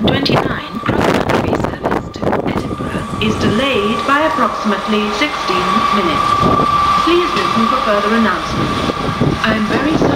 29 cross-country service to Edinburgh is delayed by approximately 16 minutes. Please listen for further announcements. I am very sorry.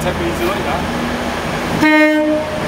着にすごいな。